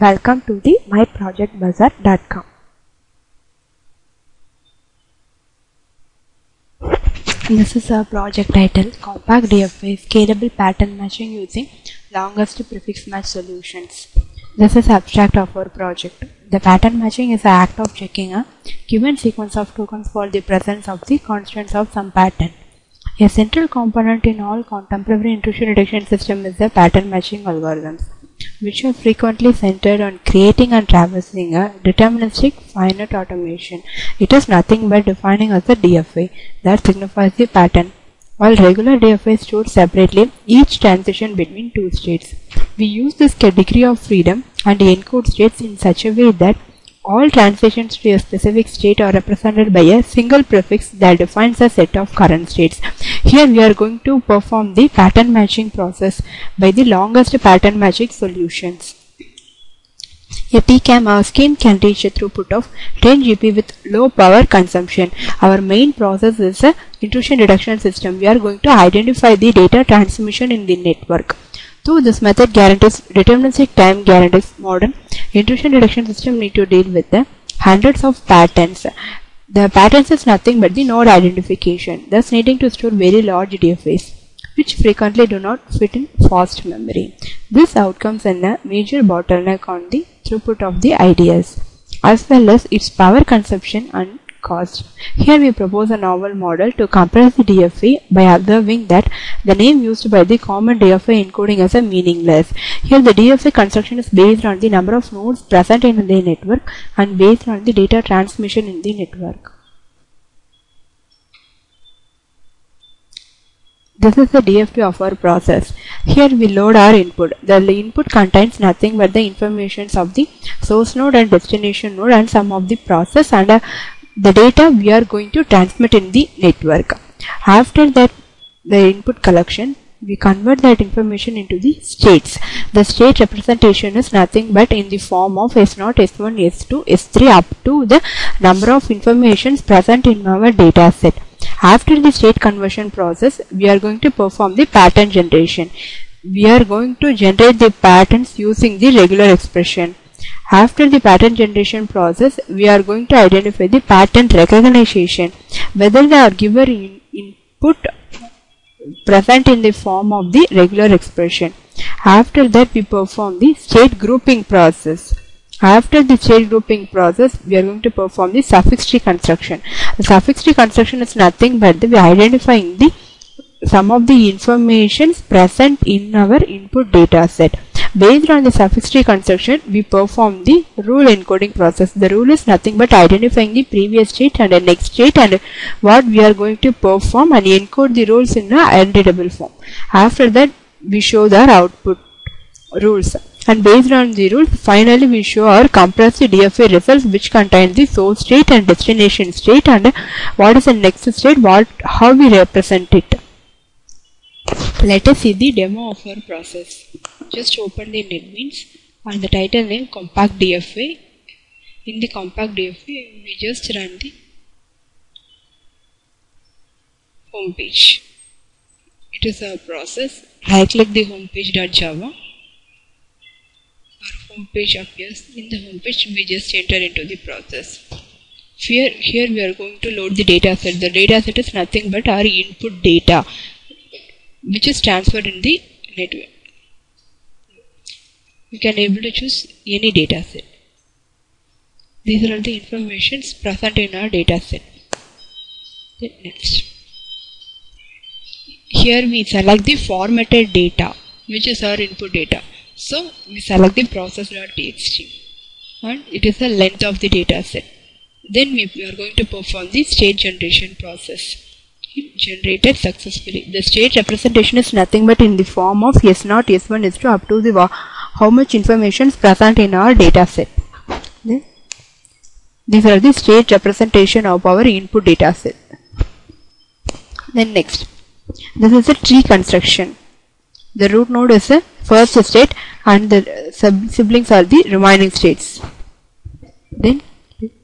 Welcome to the myprojectbazaar.com. This is our project title Compact DFA Scalable Pattern Matching using Longest Prefix Match Solutions. This is abstract of our project. The pattern matching is the act of checking a given sequence of tokens for the presence of the constants of some pattern. A central component in all contemporary intrusion detection systems is the pattern matching algorithms, which are frequently centered on creating and traversing a deterministic finite automation. It is nothing but defining as a DFA that signifies the pattern. While regular DFA stores separately each transition between two states, we use this degree of freedom and encode states in such a way that all transitions to a specific state are represented by a single prefix that defines a set of current states. Here we are going to perform the pattern matching process by the longest pattern matching solutions. A TCAM scheme can reach a throughput of 10 GB with low power consumption. Our main process is a intrusion detection system. We are going to identify the data transmission in the network. Though this method guarantees deterministic time guarantees modern intrusion detection system need to deal with the hundreds of patterns. The patterns is nothing but the node identification, thus needing to store very large DFAs, which frequently do not fit in fast memory. This outcomes in a major bottleneck on the throughput of the IDS, as well as its power consumption and cost. Here we propose a novel model to compress the DFA by observing that the name used by the common DFA encoding is a meaningless. Here the DFA construction is based on the number of nodes present in the network and based on the data transmission in the network. This is the DFD of our process. Here we load our input. The input contains nothing but the informations of the source node and destination node and some of the process and uh, the data we are going to transmit in the network. After that the input collection we convert that information into the states. The state representation is nothing but in the form of S0, S1, S2, S3 up to the number of informations present in our data set. After the state conversion process, we are going to perform the pattern generation. We are going to generate the patterns using the regular expression. After the pattern generation process, we are going to identify the pattern recognition, whether they are given in input present in the form of the regular expression. After that, we perform the state grouping process. After the state grouping process, we are going to perform the suffix tree construction. The suffix tree construction is nothing but the, we are identifying the some of the informations present in our input data set. Based on the suffix tree construction, we perform the rule encoding process. The rule is nothing but identifying the previous state and the next state and what we are going to perform and encode the rules in a unreadable form. After that, we show the output rules and based on the rules finally we show our compressed DFA results which contain the source state and destination state and what is the next state what how we represent it let us see the demo of our process. Just open the netbeans and the title name compact DFA in the compact DFA we just run the home page. It is a process. Right click the home page.java our home page appears in the home page. We just enter into the process. Here here we are going to load the data set. The data set is nothing but our input data which is transferred in the network. You can able to choose any data set. These are all the informations present in our data set. Next. Here we select the formatted data which is our input data. So we select the process.txt and it is the length of the data set. Then we are going to perform the state generation process. Generated successfully. The state representation is nothing but in the form of S0, S1, S2 up to the how much information is present in our data set. Then, these are the state representation of our input data set. Then next, this is a tree construction. The root node is the first state and the siblings are the remaining states. then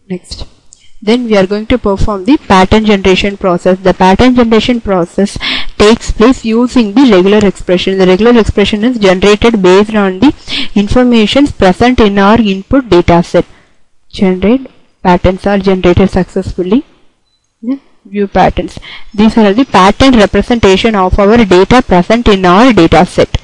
next then we are going to perform the pattern generation process. The pattern generation process takes place using the regular expression. The regular expression is generated based on the information present in our input data set generate patterns are generated successfully. View patterns. These are the pattern representation of our data present in our data set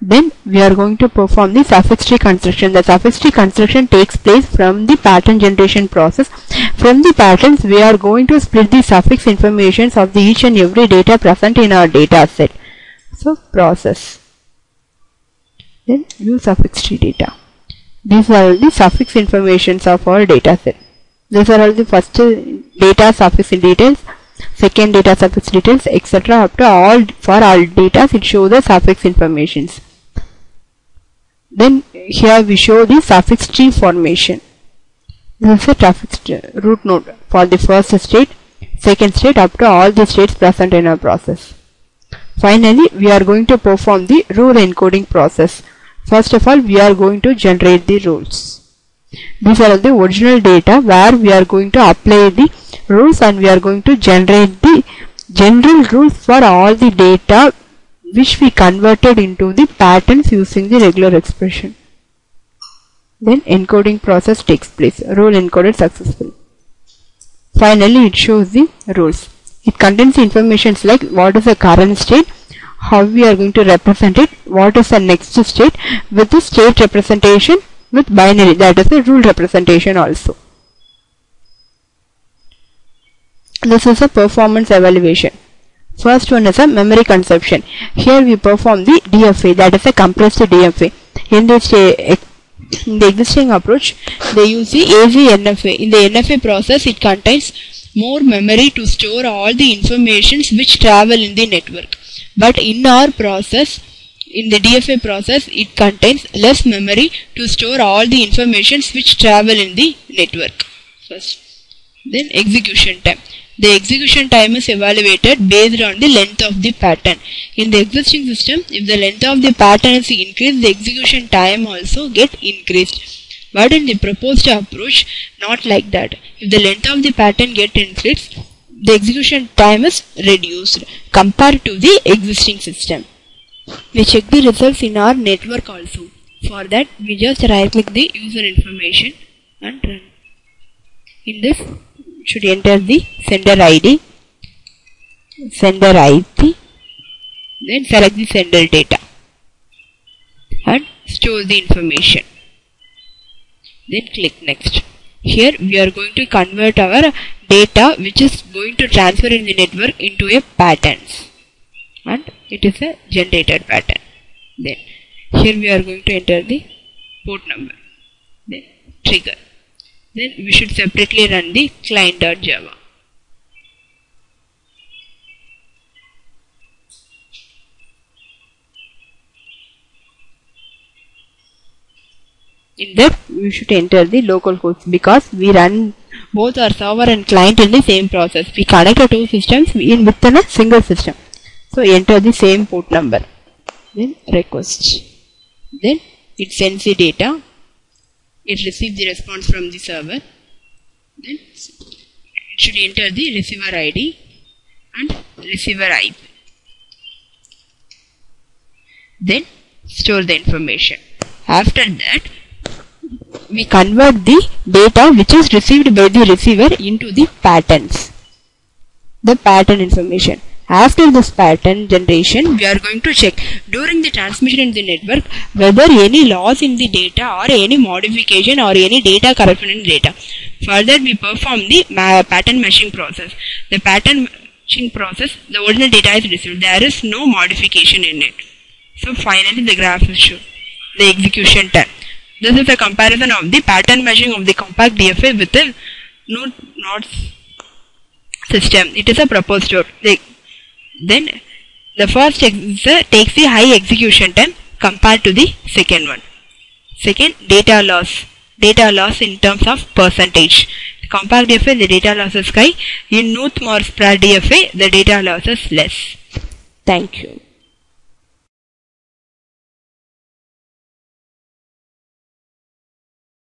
then we are going to perform the suffix tree construction. The suffix tree construction takes place from the pattern generation process. From the patterns we are going to split the suffix informations of the each and every data present in our data set. So process. Then view suffix tree data. These are all the suffix informations of our data set. These are all the first data suffix details second data suffix details etc up to all for all data it shows the suffix informations then here we show the suffix tree formation. This is a suffix root node for the first state, second state up to all the states present in our process. Finally, we are going to perform the rule encoding process. First of all, we are going to generate the rules. These are the original data where we are going to apply the rules and we are going to generate the general rules for all the data which we converted into the patterns using the regular expression. Then encoding process takes place. Rule encoded successfully. Finally, it shows the rules. It contains information like what is the current state, how we are going to represent it, what is the next state with the state representation with binary that is the rule representation also. This is a performance evaluation. First one is a memory consumption. Here we perform the DFA that is a compressed DFA. In this uh, in the existing approach they use the AGNFA. In the NFA process it contains more memory to store all the informations which travel in the network. But in our process in the DFA process it contains less memory to store all the informations which travel in the network. First. Then execution time. The execution time is evaluated based on the length of the pattern. In the existing system, if the length of the pattern is increased, the execution time also get increased. But in the proposed approach, not like that. If the length of the pattern get increased, the execution time is reduced compared to the existing system. We check the results in our network also. For that, we just right click the user information and run. In this, should enter the sender ID, sender IP, then select the sender data and store the information. Then click next. Here we are going to convert our data which is going to transfer in the network into a patterns and it is a generated pattern. Then here we are going to enter the port number. Then trigger then we should separately run the client.java. In that we should enter the local host because we run both our server and client in the same process. We connect the two systems in within a single system. So enter the same port number. Then request. Then it sends the data. It receives the response from the server. Then it should enter the receiver ID and receiver IP then store the information. After that we convert the data which is received by the receiver into the patterns. The pattern information after this pattern generation, we are going to check during the transmission in the network whether any loss in the data or any modification or any data corruption in data. Further, we perform the pattern matching process. The pattern matching process, the original data is received. There is no modification in it. So finally, the graph is shown. The execution time. This is a comparison of the pattern matching of the compact DFA with the node nodes system. It is a proposed node. The then the first takes the high execution time compared to the second one. Second, data loss. Data loss in terms of percentage. Compact DFA, the data loss is high. In North Morse DFA, the data loss is less. Thank you.